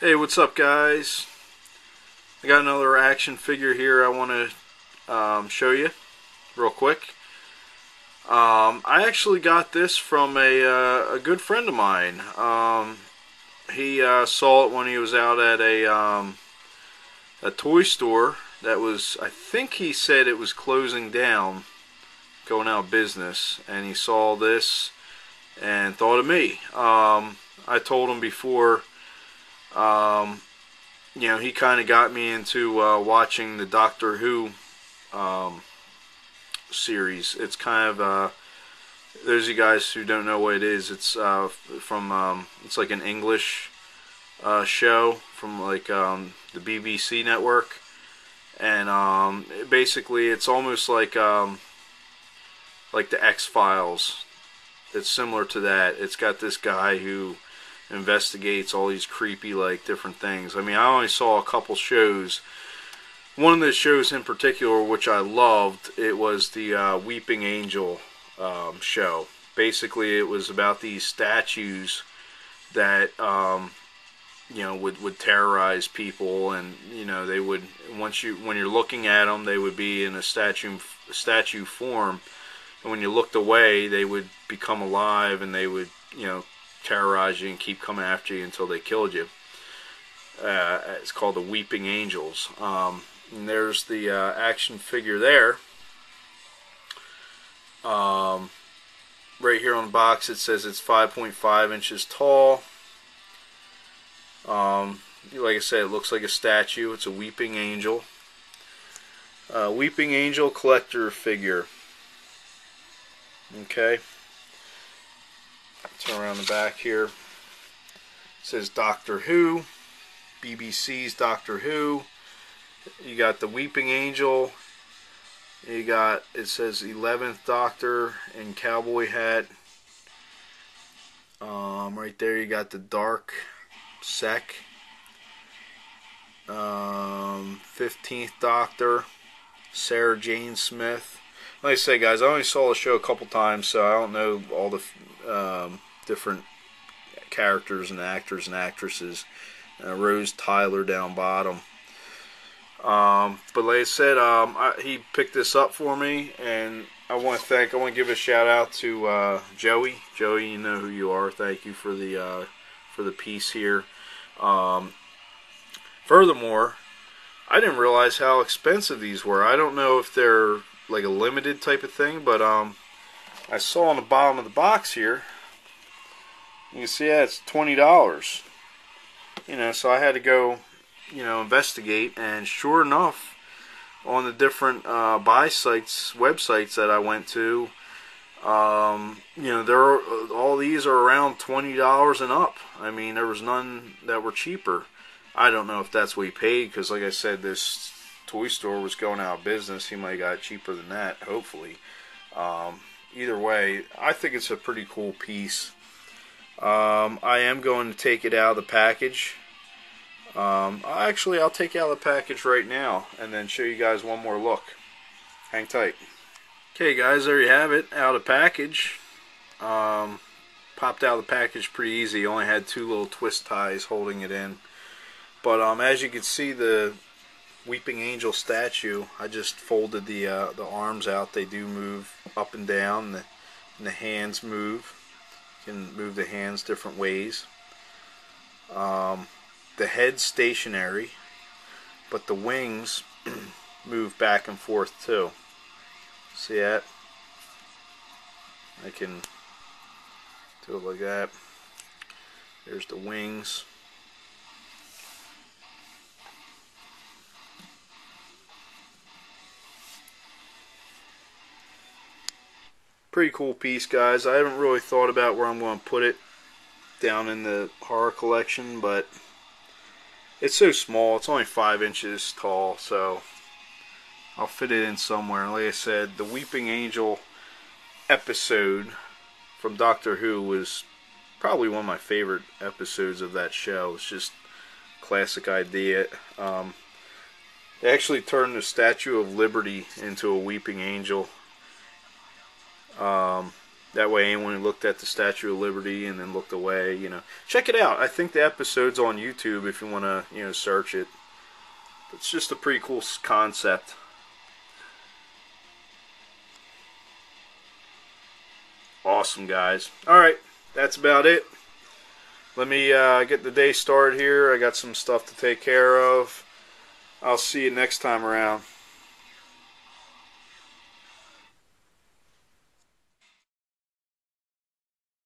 Hey, what's up, guys? I got another action figure here I want to um, show you real quick. Um, I actually got this from a, uh, a good friend of mine. Um, he uh, saw it when he was out at a um, a toy store that was, I think he said it was closing down, going out of business, and he saw this and thought of me. Um, I told him before um, you know, he kind of got me into uh, watching the Doctor Who um, series. It's kind of uh, those you guys who don't know what it is. It's uh, from um, it's like an English uh, show from like um, the BBC network, and um, basically it's almost like um, like the X Files. It's similar to that. It's got this guy who investigates all these creepy like different things. I mean, I only saw a couple shows. One of the shows in particular, which I loved, it was the uh, Weeping Angel um, show. Basically, it was about these statues that um, you know would would terrorize people, and you know they would once you when you're looking at them, they would be in a statue statue form, and when you looked away, they would become alive, and they would you know terrorize you and keep coming after you until they killed you. Uh, it's called the Weeping Angels. Um, there's the uh, action figure there. Um, right here on the box it says it's 5.5 inches tall. Um, like I said, it looks like a statue. It's a Weeping Angel. Uh, Weeping Angel collector figure. Okay. Turn around the back here. It says Doctor Who, BBC's Doctor Who. You got the Weeping Angel. You got, it says 11th Doctor in cowboy hat. Um, right there you got the Dalek Sec. Um, 15th Doctor, Sarah Jane Smith. Like I say, guys, I only saw the show a couple times, so I don't know all the um, different characters and actors and actresses. Uh, Rose Tyler down bottom. Um, but like I said, um, I, he picked this up for me, and I want to thank. I want to give a shout out to uh, Joey. Joey, you know who you are. Thank you for the uh, for the piece here. Um, furthermore, I didn't realize how expensive these were. I don't know if they're like a limited type of thing, but um, I saw on the bottom of the box here you can see that it's twenty dollars. You know, so I had to go, you know, investigate, and sure enough, on the different uh, buy sites, websites that I went to, um, you know, there are, all these are around twenty dollars and up. I mean, there was none that were cheaper. I don't know if that's what he paid because, like I said, this toy store was going out of business. He might have got cheaper than that, hopefully. Um, either way, I think it's a pretty cool piece. Um, I am going to take it out of the package. Um, actually, I'll take out the package right now and then show you guys one more look. Hang tight. Okay, guys, there you have it. Out of package. Um, popped out of the package pretty easy. Only had two little twist ties holding it in. But um, as you can see, the Weeping Angel statue, I just folded the uh, the arms out. They do move up and down, the, and the hands move can move the hands different ways. Um, the head stationary, but the wings move back and forth too. See that? I can do it like that. There's the wings. Pretty cool piece, guys. I haven't really thought about where I'm going to put it down in the horror collection, but it's so small. It's only five inches tall, so I'll fit it in somewhere. Like I said, the Weeping Angel episode from Doctor Who was probably one of my favorite episodes of that show. It's just classic idea. Um, they actually turned the Statue of Liberty into a weeping angel um, That way, anyone who looked at the Statue of Liberty and then looked away, you know, check it out. I think the episode's on YouTube if you want to, you know, search it. It's just a pretty cool concept. Awesome, guys. All right, that's about it. Let me uh, get the day started here. I got some stuff to take care of. I'll see you next time around.